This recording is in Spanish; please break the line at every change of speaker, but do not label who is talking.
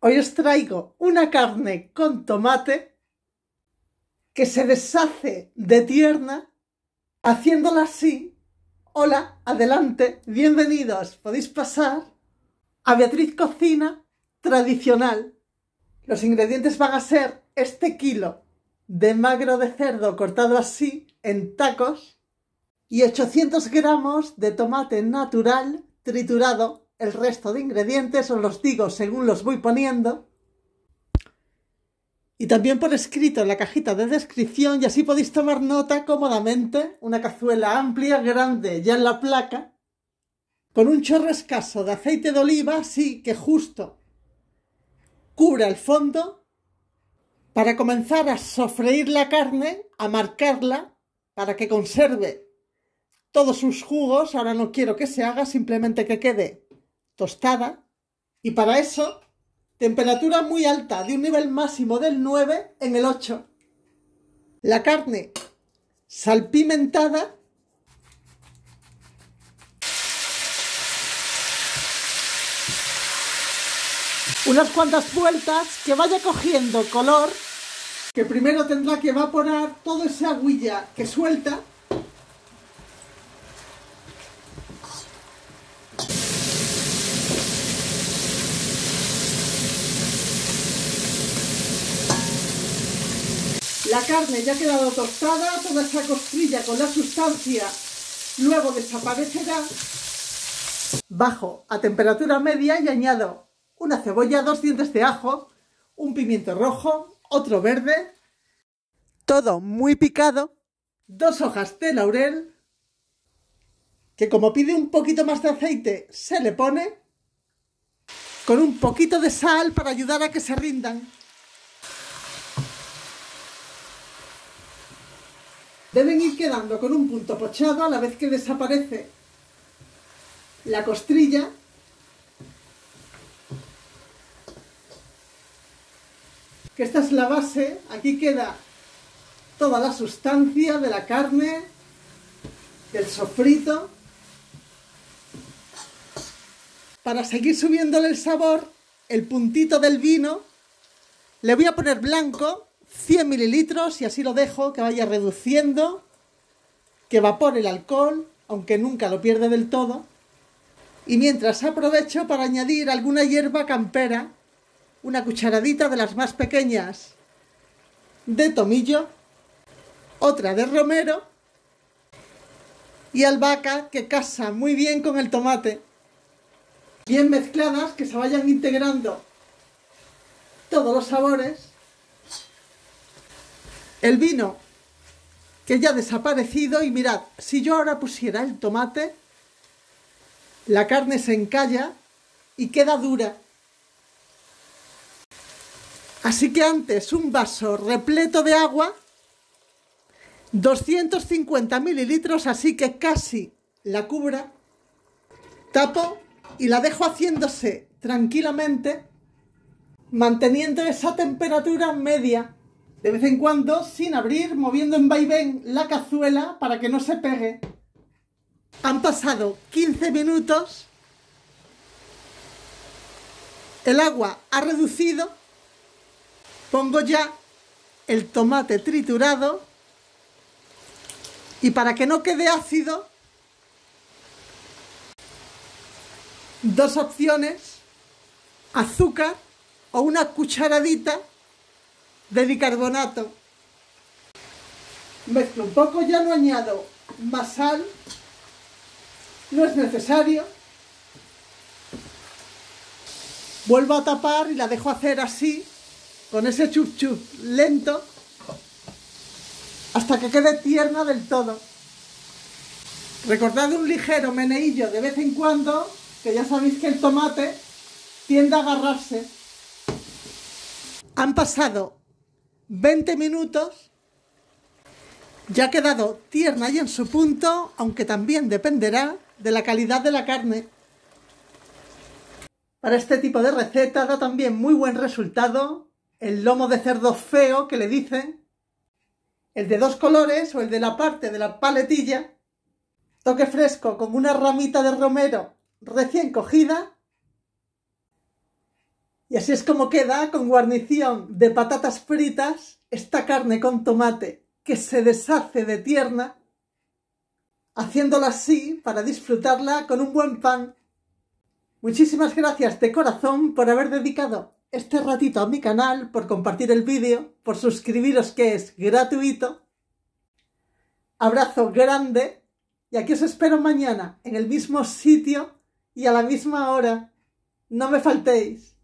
Hoy os traigo una carne con tomate que se deshace de tierna haciéndola así. Hola, adelante, bienvenidos, podéis pasar a Beatriz Cocina tradicional. Los ingredientes van a ser este kilo de magro de cerdo cortado así en tacos y 800 gramos de tomate natural triturado. El resto de ingredientes os los digo según los voy poniendo. Y también por escrito en la cajita de descripción y así podéis tomar nota cómodamente. Una cazuela amplia, grande, ya en la placa, con un chorro escaso de aceite de oliva, así que justo cubra el fondo para comenzar a sofreír la carne, a marcarla para que conserve todos sus jugos. Ahora no quiero que se haga, simplemente que quede tostada. Y para eso, temperatura muy alta, de un nivel máximo del 9 en el 8. La carne salpimentada. Unas cuantas vueltas que vaya cogiendo color, que primero tendrá que evaporar toda esa aguilla que suelta La carne ya ha quedado tostada, toda esa costrilla con la sustancia luego desaparecerá. Bajo a temperatura media y añado una cebolla, dos dientes de ajo, un pimiento rojo, otro verde, todo muy picado, dos hojas de laurel, que como pide un poquito más de aceite se le pone, con un poquito de sal para ayudar a que se rindan. Deben ir quedando con un punto pochado a la vez que desaparece la costrilla. Que esta es la base, aquí queda toda la sustancia de la carne, del sofrito. Para seguir subiéndole el sabor, el puntito del vino, le voy a poner blanco 100 mililitros y así lo dejo que vaya reduciendo, que evapore el alcohol, aunque nunca lo pierde del todo. Y mientras aprovecho para añadir alguna hierba campera, una cucharadita de las más pequeñas de tomillo, otra de romero y albahaca que casa muy bien con el tomate. Bien mezcladas, que se vayan integrando todos los sabores el vino que ya ha desaparecido y mirad, si yo ahora pusiera el tomate, la carne se encalla y queda dura. Así que antes un vaso repleto de agua, 250 mililitros, así que casi la cubra, tapo y la dejo haciéndose tranquilamente, manteniendo esa temperatura media de vez en cuando, sin abrir, moviendo en vaivén la cazuela para que no se pegue. Han pasado 15 minutos, el agua ha reducido, pongo ya el tomate triturado. Y para que no quede ácido, dos opciones, azúcar o una cucharadita de bicarbonato. Mezclo un poco, ya no añado más sal, no es necesario. Vuelvo a tapar y la dejo hacer así, con ese chup chup lento, hasta que quede tierna del todo. Recordad un ligero meneillo de vez en cuando, que ya sabéis que el tomate tiende a agarrarse. Han pasado 20 minutos, ya ha quedado tierna y en su punto, aunque también dependerá de la calidad de la carne. Para este tipo de receta da también muy buen resultado el lomo de cerdo feo que le dicen, el de dos colores o el de la parte de la paletilla. toque fresco con una ramita de romero recién cogida. Y así es como queda con guarnición de patatas fritas esta carne con tomate que se deshace de tierna, haciéndola así para disfrutarla con un buen pan. Muchísimas gracias de corazón por haber dedicado este ratito a mi canal, por compartir el vídeo, por suscribiros que es gratuito. Abrazo grande y aquí os espero mañana en el mismo sitio y a la misma hora. No me faltéis.